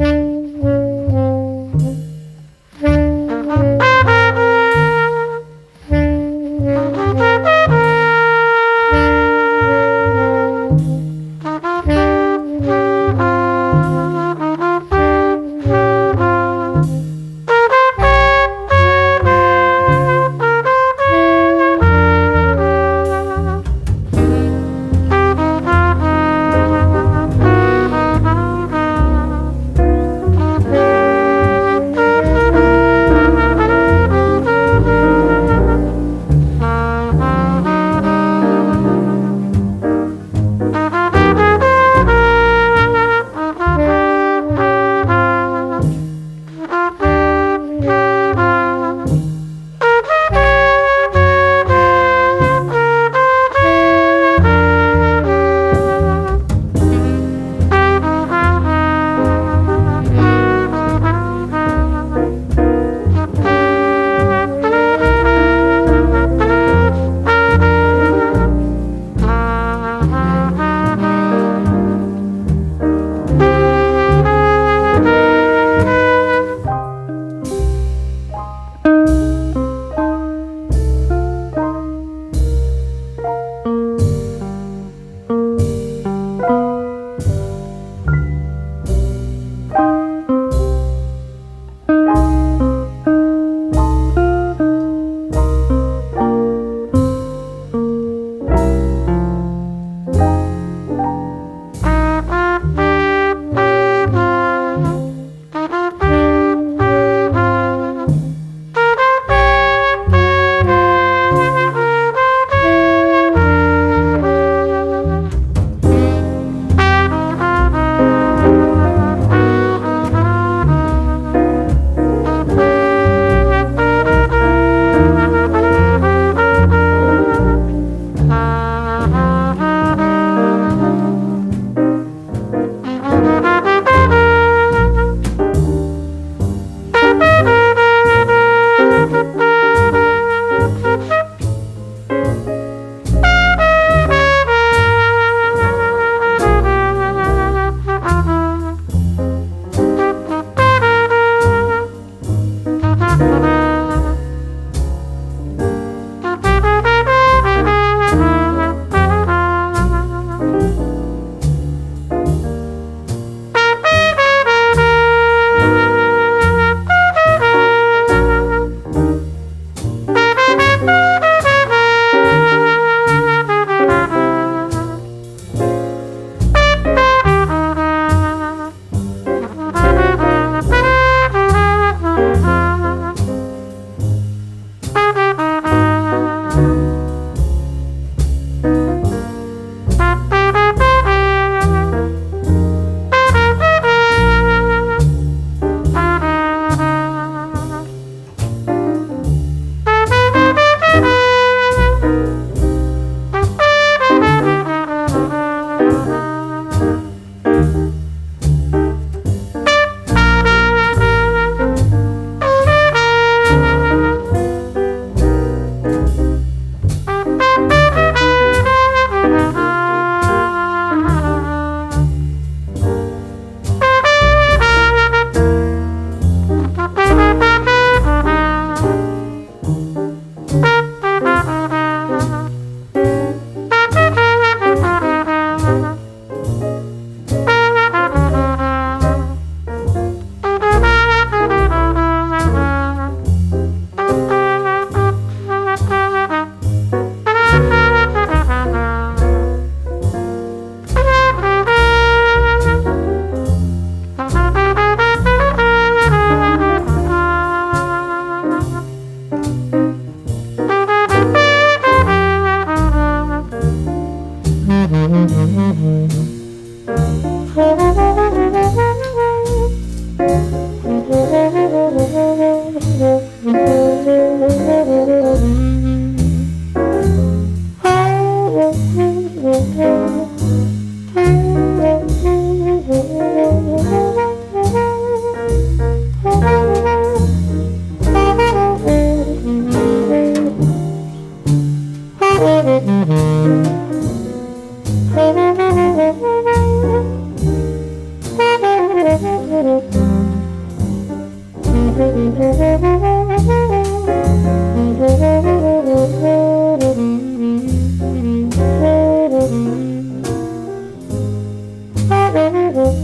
Mm-hmm.